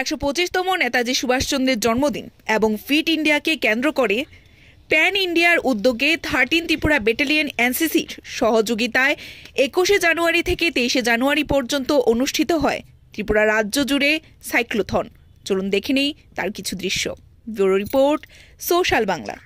একশো পঁচিশতম নেতাজি সুভাষচন্দ্রের জন্মদিন এবং ফিট ইন্ডিয়াকে কেন্দ্র করে প্যান ইন্ডিয়ার উদ্যোগে থার্টিন ত্রিপুরা ব্যাটালিয়ন এনসিসির সহযোগিতায় একুশে জানুয়ারি থেকে তেইশে জানুয়ারি পর্যন্ত অনুষ্ঠিত হয় ত্রিপুরা রাজ্য জুড়ে সাইক্লোথন। চলুন দেখে নেই তার কিছু দৃশ্য। Bureau report, social Bangla.